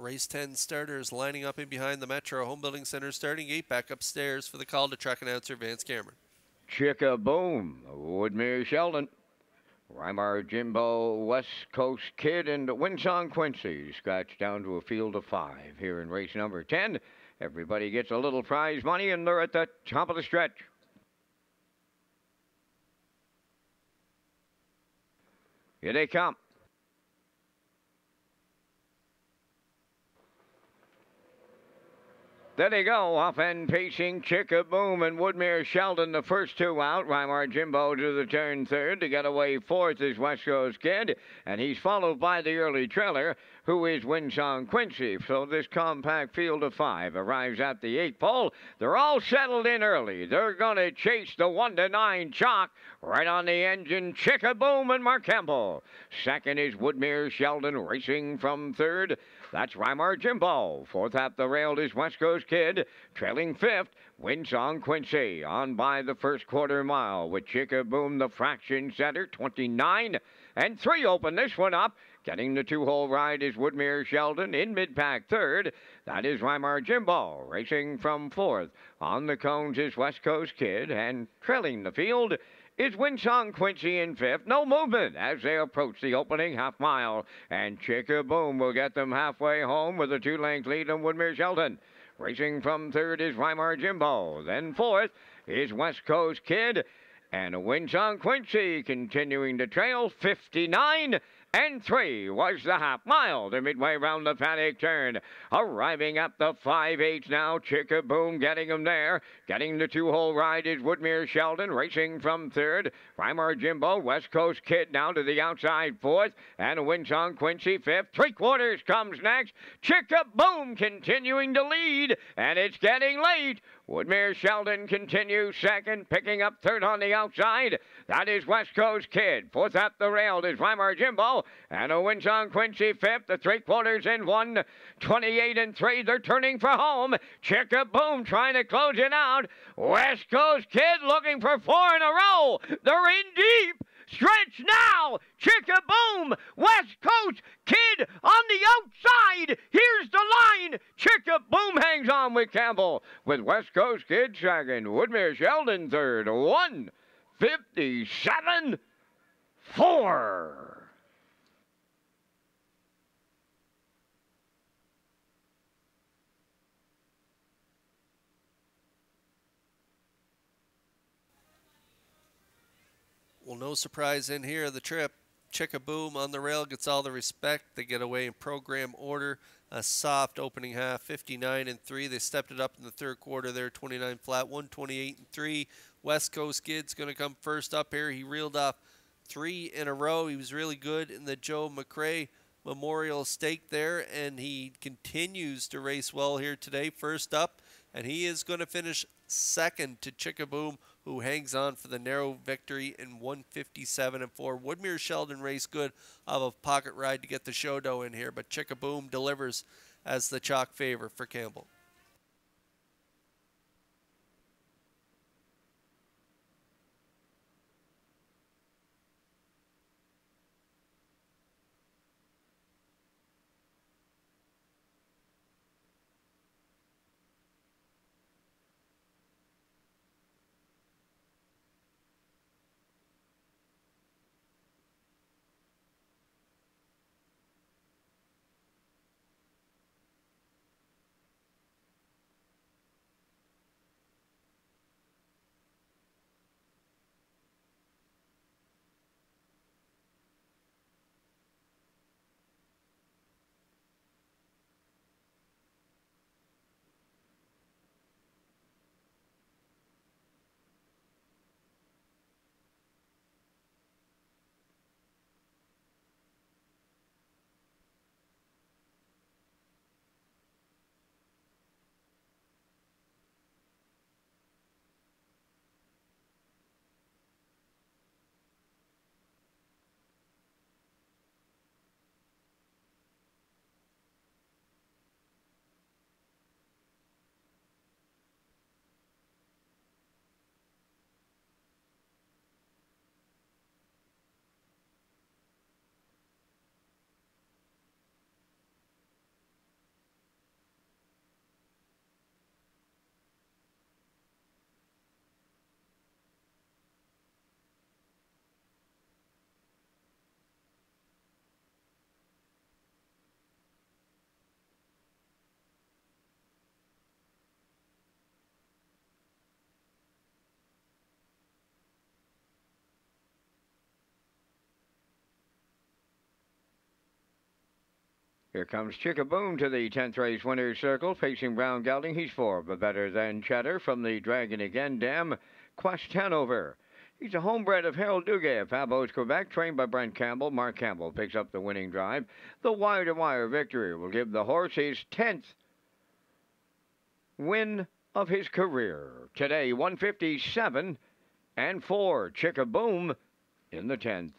Race 10 starters lining up in behind the Metro Home Building Center starting gate back upstairs for the call to track announcer Vance Cameron. Chicka Boom, Woodmere Sheldon. Weimar Jimbo, West Coast Kid, and Winsong Quincy scratched down to a field of five here in race number 10. Everybody gets a little prize money, and they're at the top of the stretch. Here they come. There they go, off end pacing Chickaboom and Woodmere Sheldon, the first two out. Weimar Jimbo to the turn third. To get away fourth is West Coast Kid, and he's followed by the early trailer, who is Winsong Quincy. So this compact field of five arrives at the eighth pole. They're all settled in early. They're going to chase the one to nine chalk right on the engine. Chickaboom and Mark Campbell. Second is Woodmere Sheldon racing from third. That's Weimar Jimbo. Fourth at the rail is West Coast Kid. Trailing fifth, Winsong Quincy. On by the first quarter mile with Chickaboom, the fraction setter, 29 and 3 open this one up. Getting the two hole ride is Woodmere Sheldon in mid pack third. That is Weimar Jimbo racing from fourth. On the cones is West Coast Kid and trailing the field is Winsong Quincy in fifth. No movement as they approach the opening half mile. And Chickaboom will get them halfway home with a two length lead on Woodmere Sheldon. Racing from third is Weimar Jimbo. Then fourth is West Coast Kid. And Winsong Quincy continuing to trail 59 and three was the half mile to midway round the paddock turn. Arriving at the five eights now, Chickaboom getting him there. Getting the two hole ride is Woodmere Sheldon racing from third. Weimar Jimbo, West Coast Kid down to the outside fourth. And Winsong Quincy fifth. Three quarters comes next. Chickaboom continuing to lead. And it's getting late. Woodmere Sheldon continues second, picking up third on the outside. That is West Coast Kid. Fourth at the rail is Weimar Jimbo. And a Winsong Quincy fifth. The three quarters in one. 28 and three. They're turning for home. Chickaboom trying to close it out. West Coast Kid looking for four in a row. They're in deep. Stretch now! chicka boom, West Coast Kid on the outside! Here's the line! Chicka boom hangs on with Campbell. With West Coast Kid second. Woodmere Sheldon third. 157 4. Well, no surprise in here. The trip, Chickaboom on the rail gets all the respect. They get away in program order. A soft opening half, 59 and 3. They stepped it up in the third quarter there, 29 flat, 128 and 3. West Coast Kid's going to come first up here. He reeled off three in a row. He was really good in the Joe McRae Memorial Stake there, and he continues to race well here today. First up, and he is going to finish second to Chickaboom, who hangs on for the narrow victory in 157 and 4. Woodmere Sheldon race good of a pocket ride to get the show dough in here, but Chickaboom delivers as the chalk favor for Campbell. Here comes Chickaboom to the 10th race winner's circle, facing Brown Gelding. He's four, but Betterthancheddar from the Dragon Again Dam, Quest Hanover. He's a homebred of Harold Duguay of Pabos, Quebec, trained by Brent Campbell. Mark Campbell picks up the winning drive. The wire to wire victory will give the horse his 10th win of his career. Today, 157 and 4. Chickaboom in the 10th.